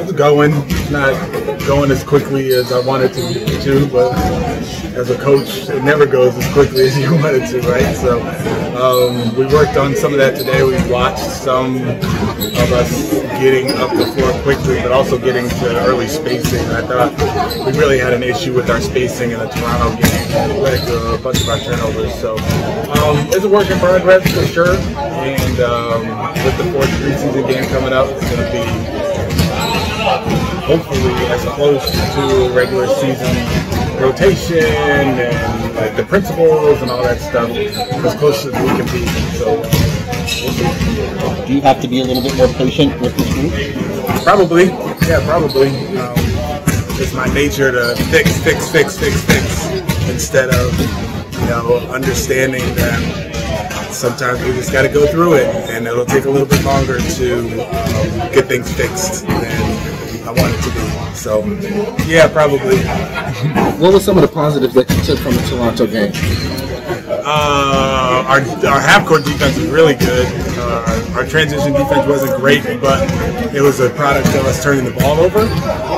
it's going, not going as quickly as I wanted to, to, but as a coach, it never goes as quickly as you want it to, right? So um, we worked on some of that today. We watched some of us getting up the floor quickly, but also getting to early spacing. I thought we really had an issue with our spacing in the Toronto game, led to a bunch of our turnovers. So um, it's a work in progress for sure, and um, with the fourth preseason game coming up, it's going to be hopefully as close to regular season rotation and like the principles and all that stuff as close as we can be. So we'll do you have to be a little bit more patient with this group? Probably, yeah, probably. Um, it's my nature to fix, fix, fix, fix, fix instead of you know understanding that sometimes we just got to go through it, and it'll take a little bit longer to um, get things fixed I want it to be. So, yeah, probably. what were some of the positives that you took from the Toronto game? Uh, our, our half court defense was really good. Uh, our transition defense wasn't great, but it was a product of us turning the ball over.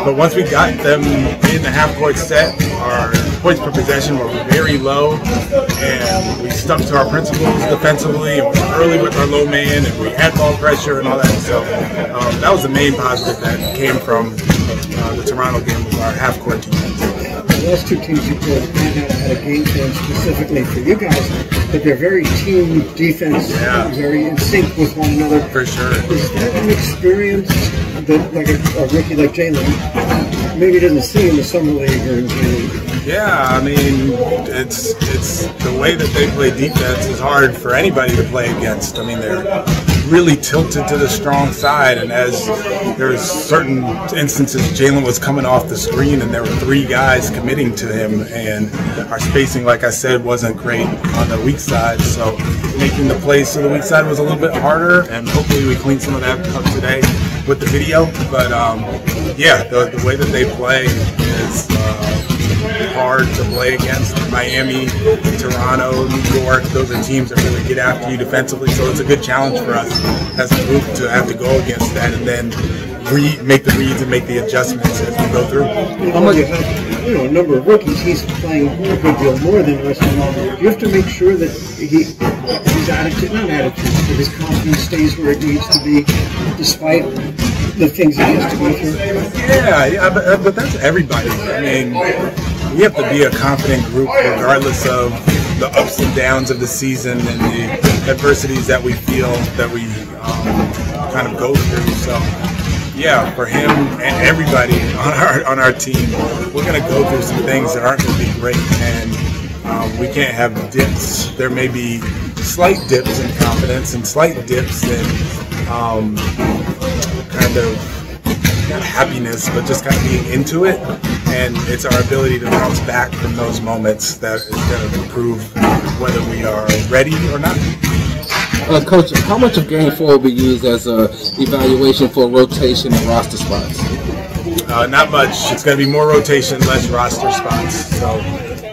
But once we got them in the half court set, our points per possession were very low, and we stuck to our principles defensively, and we were early with our low man, and we had ball pressure and all that. So um, that was the main positive that came from uh, the Toronto game was our half court defense. The last two teams you played had, had a game plan specifically for you guys, but they're very team defense, yeah. very in sync with one another. For sure. Is that an experience that, like a, a rookie like Jalen, maybe doesn't see in the summer league or in the league? Yeah, I mean, it's it's the way that they play defense is hard for anybody to play against. I mean, they're really tilted to the strong side, and as there's certain instances, Jalen was coming off the screen, and there were three guys committing to him, and our spacing, like I said, wasn't great on the weak side. So making the plays to the weak side was a little bit harder, and hopefully we cleaned some of that up today with the video. But um, yeah, the, the, way that they play is. Uh, hard to play against. Miami, Toronto, New York, those are teams that really get after you defensively. So it's a good challenge for us as a group to have to go against that and then read, make the reads and make the adjustments as we go through. You know, you you know, a number of rookies. He's playing a good deal more than us. You have to make sure that he, his attitude, not attitude, but his confidence stays where it needs to be, despite the things he has to go through. Yeah, yeah, but, but that's everybody. I mean, we have to be a confident group regardless of the ups and downs of the season and the adversities that we feel that we um, kind of go through. So, yeah, for him and everybody on our on our team, we're going to go through some things that aren't going to be great, and um, we can't have dips. There may be slight dips in confidence and slight dips in um, kind of happiness, but just kind of being into it. And it's our ability to bounce back from those moments that is going to prove whether we are ready or not. Uh, Coach, how much of Game 4 will be used as a evaluation for rotation and roster spots? Uh, not much. It's going to be more rotation, less roster spots. So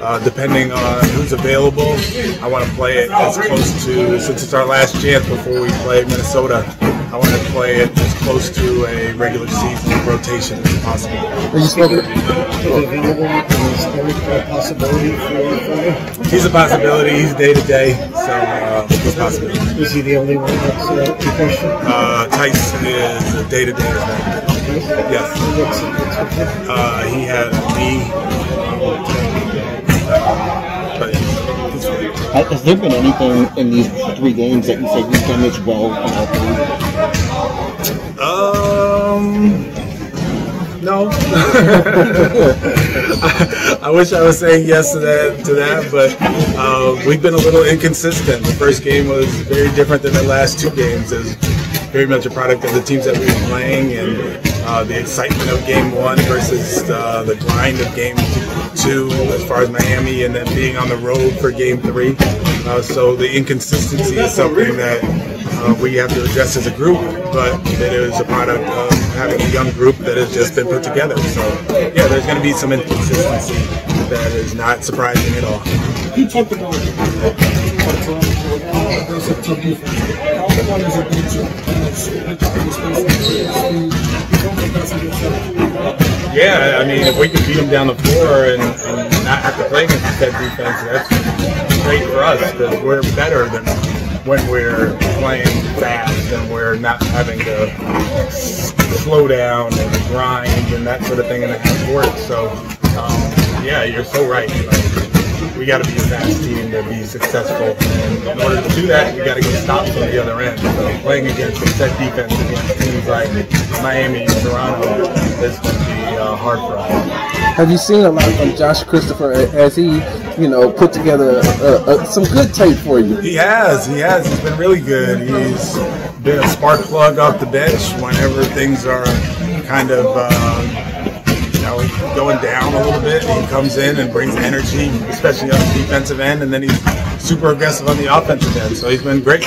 uh, depending on who's available, I want to play it as close to, since it's our last chance before we play Minnesota, I want to play it as close to a regular season rotation as possible. Is available a possibility for He's a possibility. He's day to day, so uh, it's a possibility. Is he the only one that's uh, in question? Uh, Theis is day to day as well. Yes. Uh, he had me. But has there been anything in these three games that you said you've done this well in all three? Um, no. I wish I was saying yes to that, to that, but uh, we've been a little inconsistent. The first game was very different than the last two games. It was very much a product of the teams that we were playing and uh, the excitement of game one versus uh, the grind of game two as far as Miami and then being on the road for game three. Uh, so the inconsistency is something that uh, we have to address as a group, but it is a product of having a young group that has just been put together. So yeah, there's going to be some inconsistency that is not surprising at all. You talked about there's a tough defense. All the one is a good team. Yeah, I mean, if we can beat them down the floor and, and not have to play against the set defense, that's great for us because we're better than when we're playing fast and we're not having to slow down and grind and that sort of thing in the half court. So, um, yeah, you're so right. Like, we got to be a fast team to be successful. And in order to do that, we got to get stops on the other end. So playing against set defense against teams like Miami, and Toronto, is going to be uh, hard for us. Have you seen a lot from Josh Christopher as he, you know, put together uh, uh, some good tape for you? He has. He has. He's been really good. He's been a spark plug off the bench whenever things are kind of, um, know, going down a little bit. He comes in and brings energy, especially on the defensive end, and then he's super aggressive on the offensive end. So he's been great.